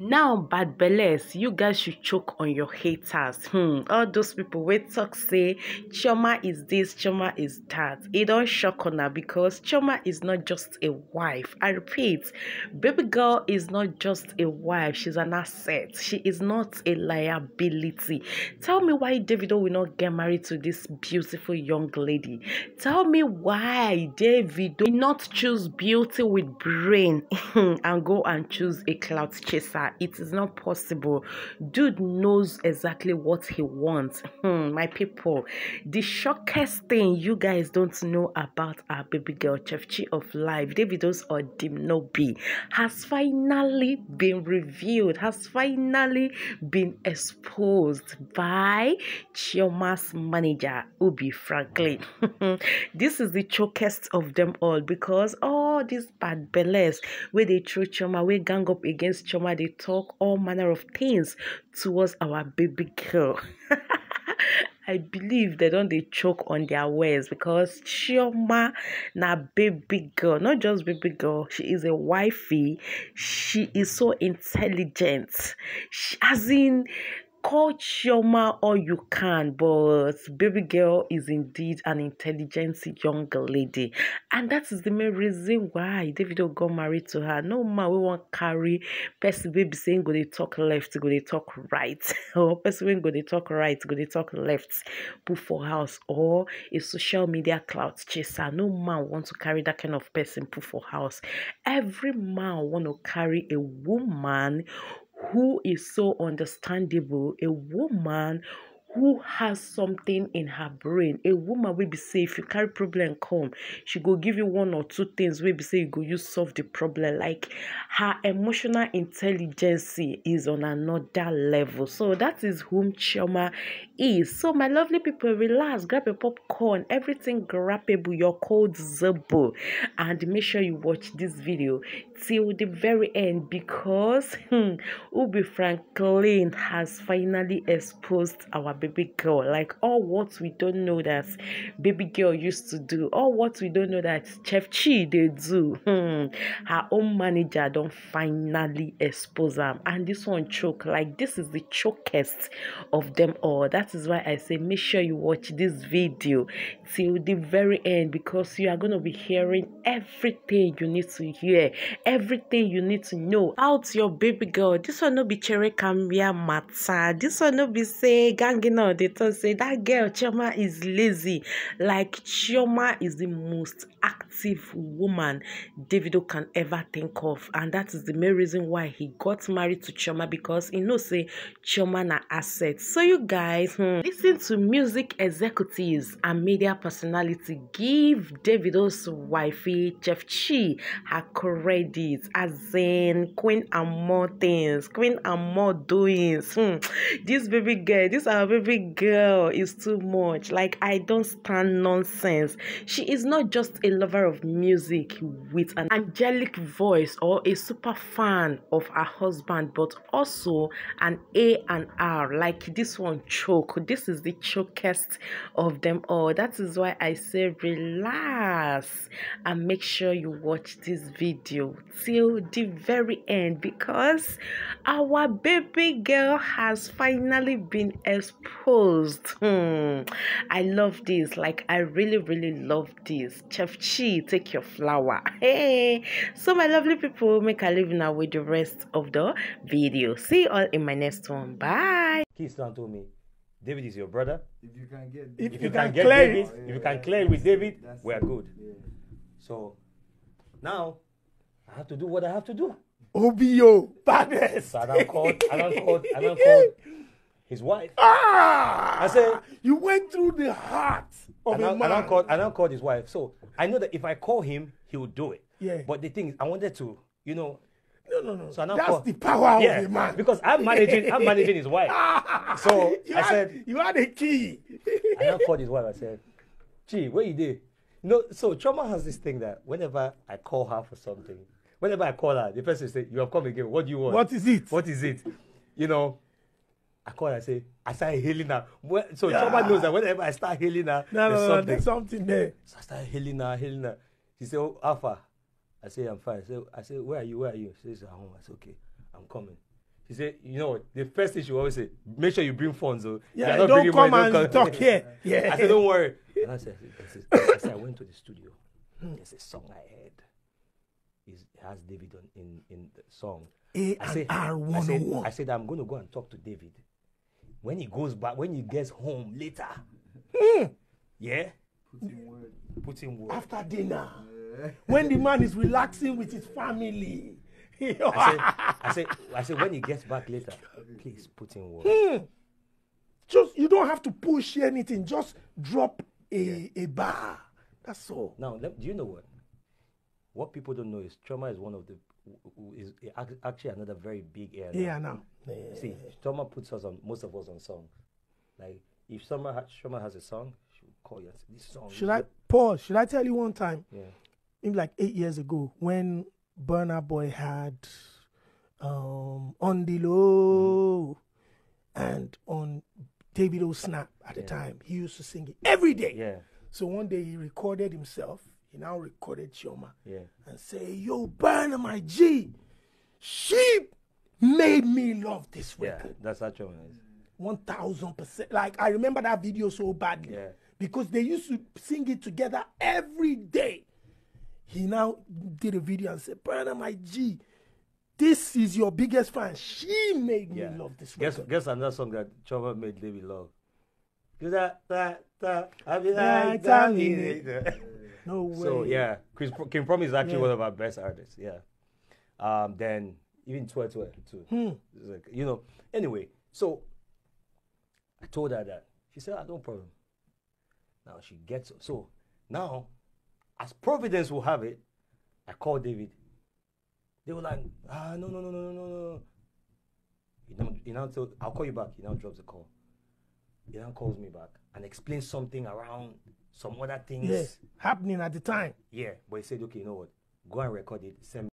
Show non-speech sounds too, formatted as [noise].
Now, bad belles, you guys should choke on your haters. Hmm, all those people wey talk say Chioma is this, Chioma is that. It don't shock on her because Chioma is not just a wife. I repeat, baby girl is not just a wife. She's an asset. She is not a liability. Tell me why Davido will not get married to this beautiful young lady. Tell me why Davido will not choose beauty with brain [laughs] and go and choose a clout chaser. It is not possible. Dude knows exactly what he wants. Hmm, my people, the shockest thing you guys don't know about our baby girl, Chefchi of Life, Davido's or Dimnobi, has finally been revealed, has finally been exposed by Chioma's manager, Ubi Franklin. [laughs] this is the chokest of them all because all these bad belles where they throw Chioma, we gang up against Chioma, they talk all manner of things towards our baby girl. [laughs] I believe they don't they choke on their words because Chioma na baby girl, not just baby girl. She is a wifey. She is so intelligent. She, as in call Chioma all you can, but baby girl is indeed an intelligent young lady. And that is the main reason why Davido got married to her. No man we won't carry person baby saying go they talk left, go they talk right. [laughs] or person when go they talk right, go they talk left, put for house or a social media clout chaser. No man want to carry that kind of person put for house. Every man want to carry a woman who is so understandable, a woman who has something in her brain a woman will be say if you carry problem come she go give you one or two things wey be say you go use solve the problem. Like her emotional intelligence is on another level. So that is whom chioma is. So my lovely people relax grab your popcorn everything grabbable your cold zobo and make sure you watch this video till the very end because hmm, ubi franklin has finally exposed our baby girl like all what we don't know that baby girl used to do all what we don't know that chef chi they do hmm. her own manager don't finally expose them and this one choke like this is the chokest of them all that is why i say make sure you watch this video till the very end because you are going to be hearing everything you need to hear everything you need to know out your baby girl. This one no be cherry cambia matter. This one no be say ganging out they talk say that girl chioma is lazy. Like chioma is the most active woman davido can ever think of. And that is the main reason why he got married to chioma because he know say chioma na asset. So you guys hmm, listen to music executives and media personality give davido's wifey chef chi her credit as in queen and more things queen and more doings. Hmm. this baby girl this our baby girl is too much. Like i don't stand nonsense. She is not just a lover of music with an angelic voice or a super fan of her husband but also an a and r. Like this one choke. This is the chokest of them all. That is why i say relax and make sure you watch this video till the very end because our baby girl has finally been exposed. Hmm. i love this. Like i really really love this. Chef chi take your flower. [laughs] Hey. So my lovely people make a leave now with the rest of the video. See you all in my next one. Bye. Keystone told me, David is your brother. If you can get If If you you can can get clear David, it. if you can clear it with David, we are good. Yeah. So now I have to do what I have to do. OBO, badness. So I don't call, I don't call, I don't call his wife. Ah! I said, you went through the heart of I a don't, I man. don't call, I don't call his wife. So I know that if I call him, he will do it. Yeah. But the thing is, I wanted to, you know, no, no, no. So I now That's call- the power yeah, of a man. because I'm managing, I'm managing his wife. [laughs] So you I had, said, you had a key. I now called his wife. I said, "Gee, what you did?" You know, so Chioma has this thing that whenever I call her for something, whenever I call her, the person say, "You have come again. What do you want? what is it? What is it?" You know, I call her. I say, I start hailing her. So Yeah. Choma knows that whenever I start hailing her, No, there's no, no. something. There's something there. So I started hailing her, hailing her. She said, "Oh, Alpha." I say, "I'm fine." I say, "I say, where are you? Where are you?" She says, "I'm home." I said, "Okay, I'm coming." She said, you know, what, the first thing she always say, make sure you bring phones. Oh. Yeah, not don't come money, and talk here. Yeah. I said, don't worry. [laughs] And I said, I said, I, said, I went to the studio. There's a song I heard. It's- It has David on, in, in the song. A I and said, R I said, oh I said, I'm going to go and talk to David. When he goes back, when he gets home later, hmm. yeah, put in word. After dinner, when the man is relaxing with his family. I said, I said, I said, when he gets back later, please put in word. Hmm. just you don't have to push anything. Just drop a, a bar. That's all. Now, let, do you know what? What people don't know is trauma is one of the is actually another very big area. Yeah, now. Yeah. See, trauma puts us on most of us on song. Like if someone ha- trauma has a song, she will call you and say, "This song." Should I good." pause? Should I tell you one time? Yeah. maybe like eight years ago when Burna Boy had um, On the Low and on David O Snap at the time. He used to sing it every day. Yeah. So one day he recorded himself. He now recorded Chioma Yeah. and say, Yo, Burna, my G, she made me love this Yeah. That's how is. One thousand percent. Like I remember that video so badly. Yeah. Because they used to sing it together every day. He now did a video and said, Brother my G, this is your biggest fan. She made me Yeah. love this Guess record. guess another song that trauma made David love. Do that that that. I be like tell that. me. [laughs] No way. So yeah, Chris King Prom is actually Yeah. one of our best artists. Yeah. Um. Then even Twe Twe too. Hmm. Like, you know. Anyway, so I told her that. She said, "Ah, no problem." Now she gets so now, as Providence will have it, I called David. They were like, "Ah, no, no, no, no, no, no, no." He now, he now told, "I'll call you back." He now drops the call. He now calls me back and explains something around some other things. Happening at the time. Yeah, but he said, okay, you know what? Go and record it. Send